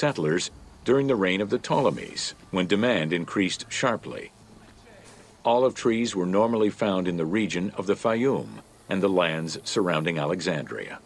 settlers during the reign of the Ptolemies, when demand increased sharply. Olive trees were normally found in the region of the Fayum and the lands surrounding Alexandria.